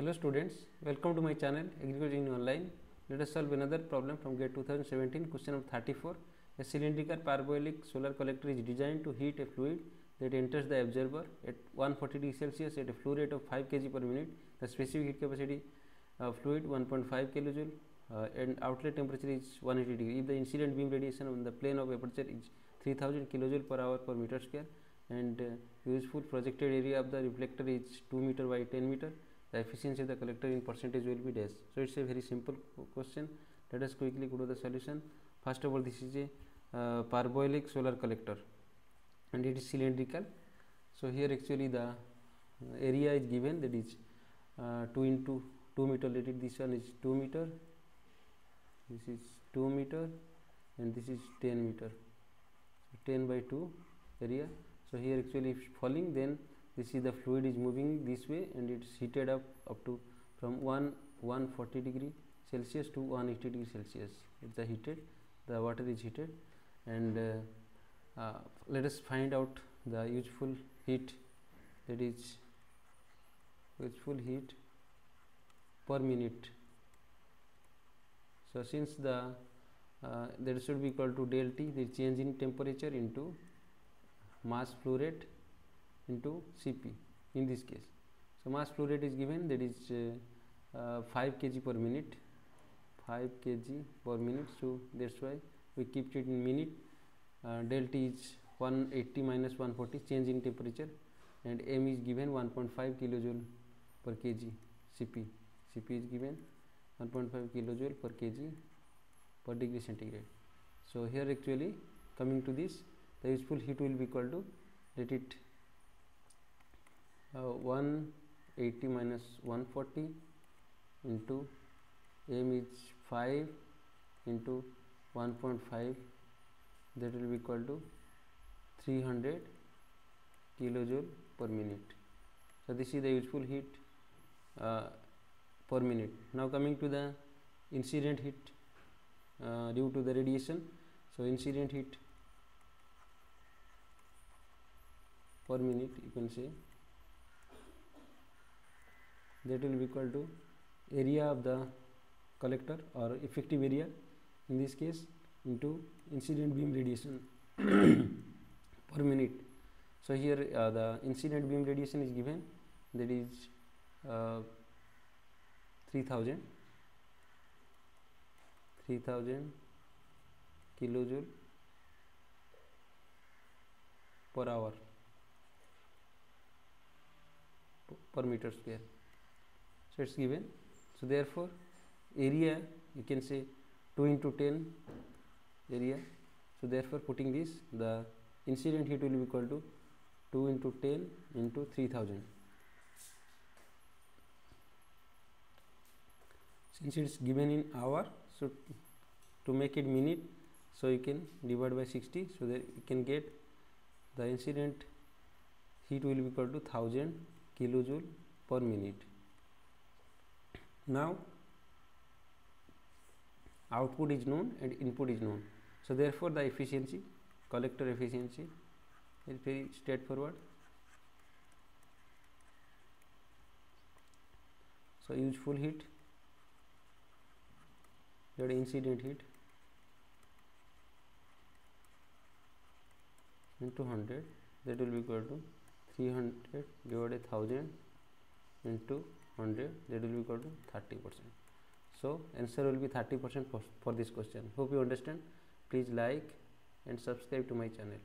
Hello students, welcome to my channel Agriculture in Online. Let us solve another problem from GATE 2017, question number 34. A cylindrical parabolic solar collector is designed to heat a fluid that enters the absorber at 140 degree Celsius at a flow rate of 5 kg per minute. The specific heat capacity of fluid 1.5 kilojoule uh, and outlet temperature is 180 degree. If the incident beam radiation on the plane of aperture is 3000 kilojoule per hour per meter square and uh, useful projected area of the reflector is 2 meter by 10 meter the efficiency of the collector in percentage will be dash. So it's a very simple question. Let us quickly go to the solution. First of all this is a uh, parabolic solar collector and it is cylindrical. So here actually the area is given that is uh, 2 into 2 meter. Let it this one is 2 meter. This is 2 meter and this is 10 meter. So 10 by 2 area. So here actually if falling then this is the fluid is moving this way and it's heated up up to from 1 140 degree celsius to 180 degree celsius. It's a heated the water is heated and uh, uh, let us find out the useful heat that is useful heat per minute. So since the uh, that should be equal to del t the change in temperature into mass flow rate into Cp in this case. So, mass flow rate is given that is uh, uh, 5 kg per minute 5 kg per minute. So, that is why we keep it in minute uh, is 180 minus 140 change in temperature and M is given 1.5 kilojoule per kg Cp. Cp is given 1.5 kilojoule per kg per degree centigrade. So, here actually coming to this the useful heat will be equal to let it uh, 180 minus 140 into m is 5 into 1.5 that will be equal to 300 kilojoule per minute. So this is the useful heat uh, per minute. Now coming to the incident heat uh, due to the radiation. So incident heat per minute you can say that will be equal to area of the collector or effective area in this case into incident beam radiation per minute. So here uh, the incident beam radiation is given that is uh, 3000 3000 kilojoule per hour per meter square so it's given. So therefore area you can say 2 into 10 area. So therefore putting this the incident heat will be equal to 2 into 10 into 3000 since it's given in hour so to make it minute so you can divide by 60 so that you can get the incident heat will be equal to 1000 kilojoule per minute now output is known and input is known. So therefore the efficiency collector efficiency is very straightforward. So useful heat that incident heat into 100 that will be equal to 300 divided 1000 into 100 that will be equal to 30 percent. So answer will be 30 percent for, for this question. Hope you understand. Please like and subscribe to my channel